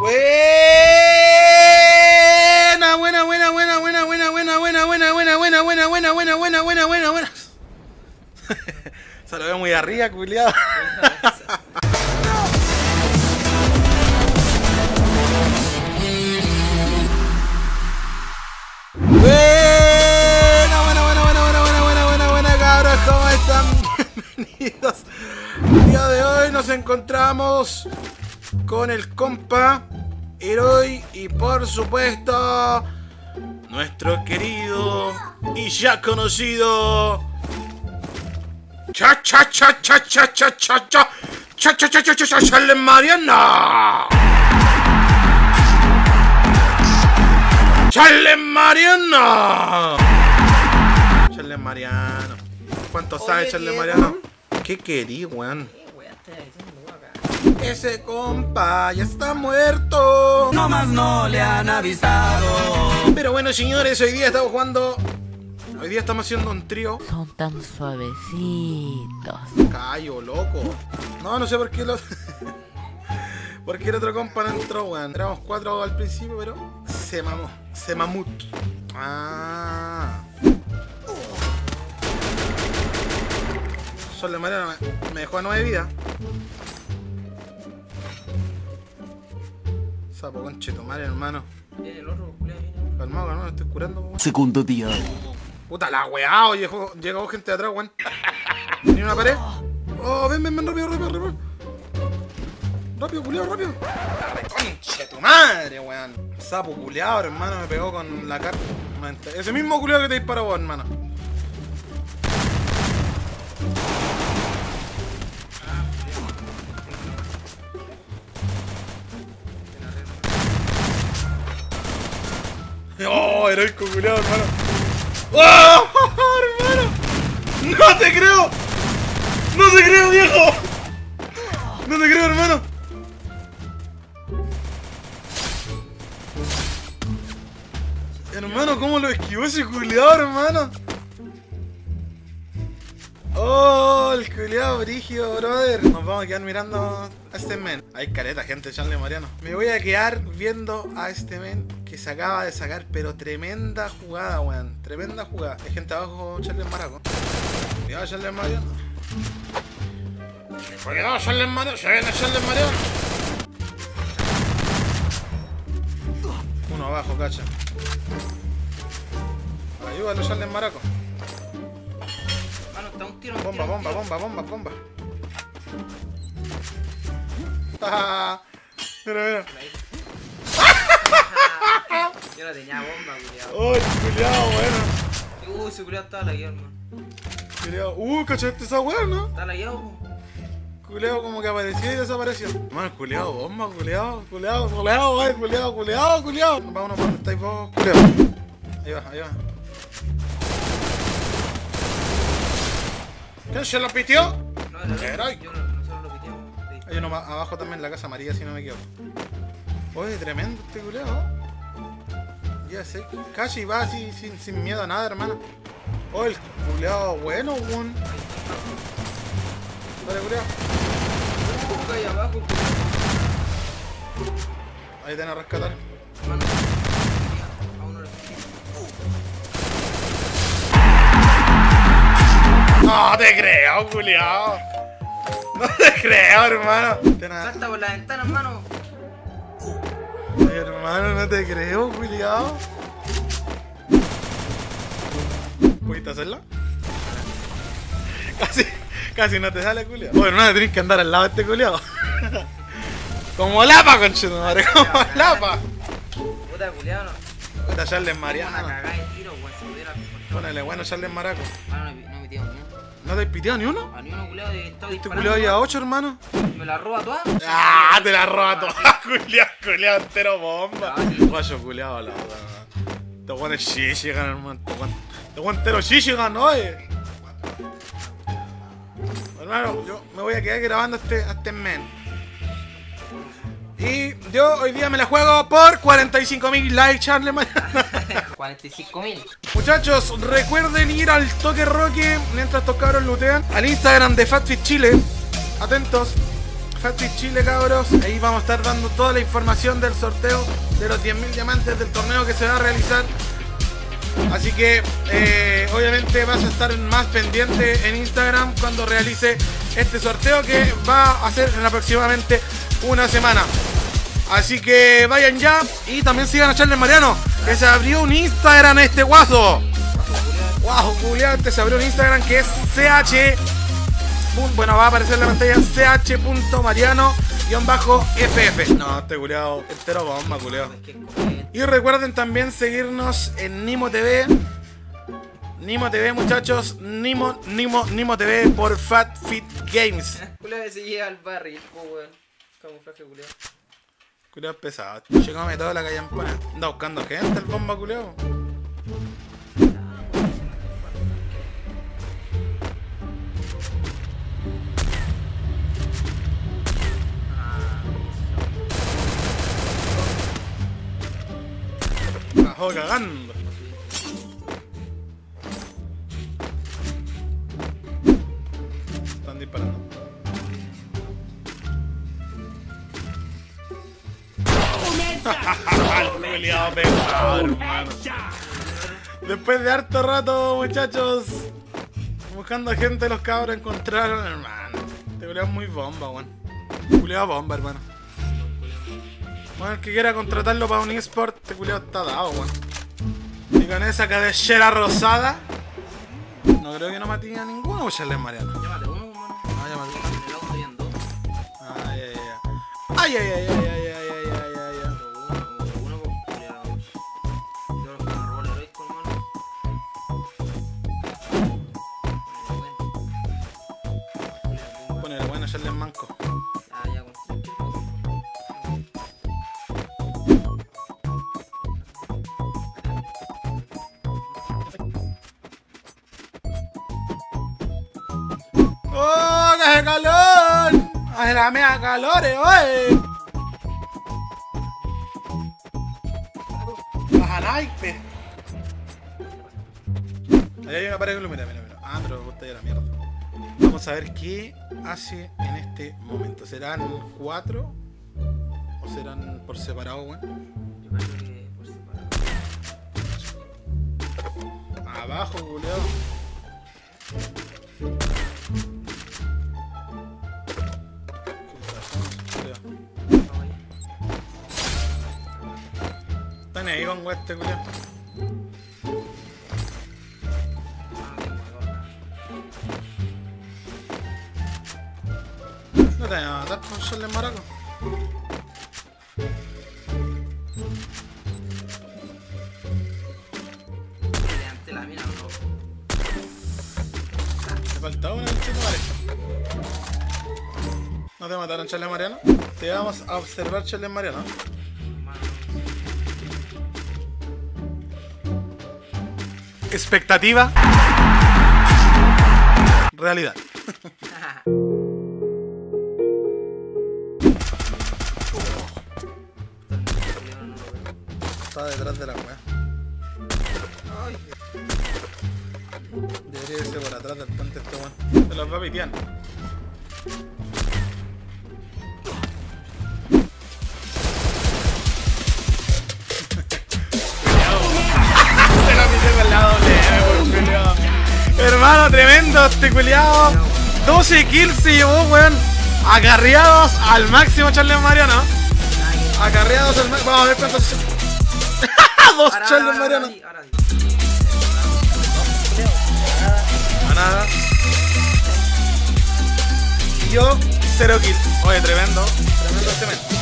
Buena, buena, buena, buena, buena, buena, buena, buena, buena, buena, buena, buena, buena, buena, buena, buena, buena, buena. Se lo veo muy arriba, culiado. Buena, buena, buena, buena, buena, buena, buena, buena, buena, cabros, ¿cómo están? Bienvenidos. El día de hoy nos encontramos con el compa Heroi y por supuesto nuestro querido y ya conocido cha cha cha cha cha cha cha cha cha cha cha cha cha cha Charles Mariana Charles Mariana Charles Mariano ¿Cuánto sabe Charles Mariano? ¿Qué querí, weón? Ese compa ya está muerto. No más no le han avisado. Pero bueno, señores, hoy día estamos jugando. Hoy día estamos haciendo un trío. Son tan suavecitos. Callo, loco. No, no sé por qué lo. por qué el otro compa no entró, weón. Éramos cuatro al principio, pero. Se mamó. Se mamut. Ah. Sol de Mariano me, me dejó a nueve vidas. Sapo conche tu madre, hermano. Calmado, calmado, estoy curando, weón. Segundo día. Puta la weá, oye, llegó, llegó gente de atrás, weón. ¿Ni una pared? Oh, ven, ven, ven, rápido, rápido, rápido. Rápido, culiao, rápido. Conche tu madre, weón. Sapo culiao, hermano, me pegó con la cara. Ese mismo culiao que te disparó vos, hermano. Oh, heroico culiao, hermano. ¡Oh, hermano! ¡No te creo! ¡No te creo, viejo! ¡No te creo, hermano! Hermano, ¿cómo lo esquivó ese culiao, hermano? Oh, el culiao brígido, brother. Nos vamos a quedar mirando a este men. Hay careta, gente, Charlie Mariano. Me voy a quedar viendo a este men se acaba de sacar, pero tremenda jugada, weón. Tremenda jugada. Hay gente abajo, Charlie Maraco. Cuidado, Charlie Mariano. Cuidado, Charlie Mariano. Se viene Charlie Mariano. Uno abajo, cacha. Ayúdalo, Charlie Maraco. Mano, está un tiro. Bomba, bomba, bomba, bomba, bomba. Mira, mira. Yo no tenía bomba, culiao. Oh, el culiao, bueno. Uy, ese culiao estaba lagueado, hermano. Culiao. Uh, cachaste esa weá, ¿no? Estaba lagueado, po. Culeado como que apareció y desapareció. Mano, culeado, bomba, culeado, culeado, culeado, wey, culeado, culeado, culeado. Vámonos para donde estáis vos, culeado. Ahí va, ahí va. ¿Quién se lo pitió? No, no. Heroico. Yo no, nosotros lo piteamos. Sí. Hay uno abajo también, la casa amarilla, si no me equivoco. Oye, tremendo este culeado. Ya sé, casi va así, sin, sin miedo a nada, hermano. Oh, el culeado bueno, weón. Dale, culeado. Ahí abajo, Ahí te van a rescatar. No te creo, culiao. No te creo, hermano. Salta por la ventana, hermano. Hermano, no te creo, culiao. ¿Pudiste hacerlo? Casi, casi no te sale, culiao. Bueno, no tenés que andar al lado de este culiao. Como lapa, conchetumare, como lapa. Puta, culiao, no. Puta, Charles Mariano. Ponele, bueno, Charles Maraco. Mano, no, no he metido ni uno. ¿No te has piteado ni uno? A ni uno, culiao, de estado Este ya 8, hermano. Me la roba toda. ¡Ah! Te la roba toda, culiao, culiao, entero bomba. Ah. Guayo culiao, la verdad. Te pones Shishigan, hermano. Te guan- Te guan entero Shishigan, oye. Hermano, yo me voy a quedar grabando a este, a este men. Y yo hoy día me la juego por 45.000 likes, Charlie. 45 mil. Muchachos, recuerden ir al toque roque mientras estos cabros lootean. Al Instagram de FatFit Chile. Atentos. Fatfish Chile, cabros. Ahí vamos a estar dando toda la información del sorteo de los 10.000 diamantes del torneo que se va a realizar. Así que eh, obviamente vas a estar más pendiente en Instagram cuando realice este sorteo que va a ser en aproximadamente una semana. Así que vayan ya y también sigan a Charles Mariano, que se abrió un Instagram este guaso. Guau, Julián, se abrió un Instagram que es CH. Bueno, va a aparecer en la pantalla ch.mariano-ff. No, este culiado entero bomba, culiado. Y recuerden también seguirnos en Nimo TV. Nimo TV, muchachos. Nimo, Nimo, Nimo TV por Fat Fit Games. Culeado que se llega al barril, weón. Camuflaje, culeado. Culeado pesado. Llegame toda la calle Anda buscando gente el bomba, culeado. Bajó cagando. Están disparando. Después de harto rato, muchachos, buscando gente, los cabros encontraron, hermano. Este culiao es muy bomba, weón. Culiao bomba, hermano. Bueno, el que quiera contratarlo para un eSport, este culiao está dado, weón. Y con esa cadellera rosada, no creo que no maté a ninguno, Charles Mariano. Llámate uno. Ah, ay. Ay, ay, ay, ay, ay, ay, ay, la mea calores, oye! Baja naipe. Ahí hay una pared de luz, mira, mira. Ah, pero gusta ya la mierda. Vamos a ver qué hace en este momento. ¿Serán cuatro? ¿O serán por separado, weón? Yo creo que por separado. Abajo, culiao. Este. No te van a matar con Charles Maraco. Levanté la mina, no. Te faltaba una. ¿No te mataron Charles Mariano? Te vamos a observar Charles Mariano. Expectativa. Realidad. Está detrás de la wea. Debería irse por atrás del puente este weón. Se los va a Hermano, tremendo este culiao. 12 kills se llevó, weón. Acarreados al máximo, Charles Mariano. Acarreados al máximo. Vamos a ver cuántos. Dos Ahora, Charles ahora, Mariano. ahora nada. Y yo, cero kills. Oye, tremendo. Tremendo este men.